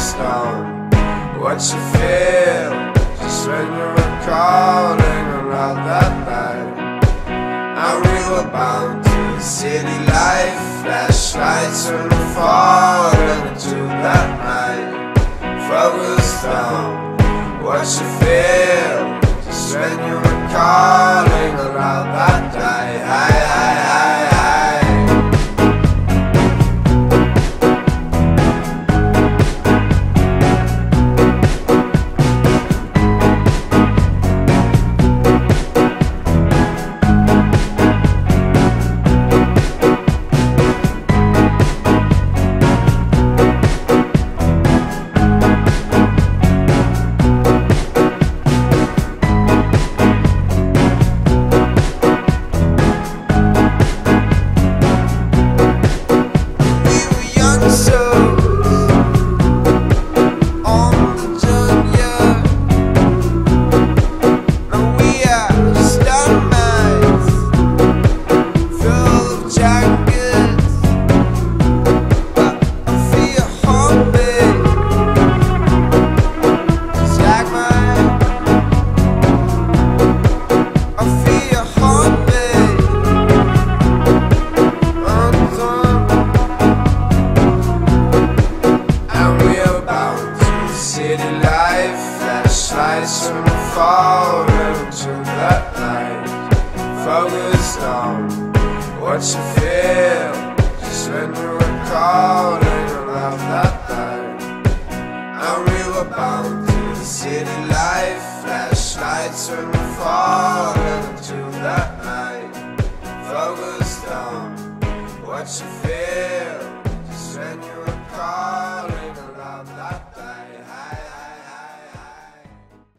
based what you feel. Just when you recall around that night, and we were bound to city life, flashlights on the phone. what you feel? Just when you recall